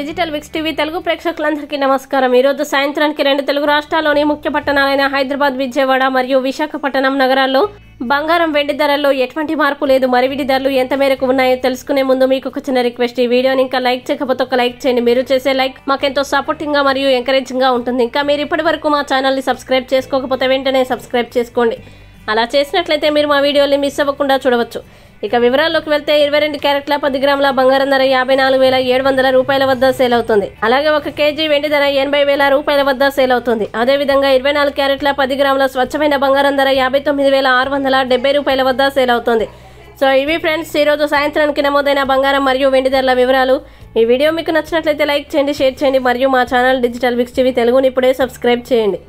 Digital Vicks TV Telugu ప్రేక్షకులందరికీ నమస్కారం. ఈరోజు సాయంత్రానికి రెండు తెలుగు రాష్ట్రాల్లోని ముఖ్య పట్టణాలైన హైదరాబాద్ విజయవాడ మరియు విశాఖపట్నం నగరాల్లో బంగారం వెండి ధరల్లో ఎటువంటి మార్పు లేదు. మరివిడి ధరలు ఎంత మేరకు ఉన్నాయో తెలుసుకునే ముందు మీకు ఒక చిన్న రిక్వెస్ట్. ఈ వీడియోని ఇంకా లైక్ చేయకపోతే ఒక లైక్ చేయండి. మీరు చేసే లైక్ మాకెంతో సపోర్టింగ్గా మరియు ఎంకరేజింగ్గా ఉంటుంది. ఇంకా మీరు ఇప్పటి వరకు మా ఛానల్ని సబ్స్క్రైబ్ చేసుకోకపోతే వెంటనే సబ్స్క్రైబ్ చేసుకోండి. అలా చేసినట్లయితే మీరు మా వీడియోని మిస్ అవ్వకుండా చూడవచ్చు. ఇక వివరాల్లోకి వెళ్తే ఇరవై రెండు క్యారెట్ల పది గ్రాముల బంగారం ధర యాభై నాలుగు వేల ఏడు వందల రూపాయల వద్ద సేల్ అవుతుంది. అలాగే ఒక కేజీ వెండి ధర ఎనభై వేల రూపాయల వద్ద సేల్ అవుతుంది. అదేవిధంగా ఇరవై నాలుగు క్యారెట్ల పది గ్రాముల స్వచ్ఛమైన బంగారం ధర యాభై తొమ్మిది వేల ఆరు వందల డెబ్బై రూపాయల వద్ద సేల్ అవుతుంది. సో ఇవి ఫ్రెండ్స్ ఈరోజు సాయంత్రానికి నమోదైన బంగారం మరియు వెండి ధరల వివరాలు. ఈ వీడియో మీకు నచ్చినట్లయితే లైక్ చేయండి షేర్ చేయండి మరియు మా ఛానల్ డిజిటల్ విక్స్ టీవీ తెలుగుని ఇప్పుడే సబ్స్క్రైబ్ చేయండి.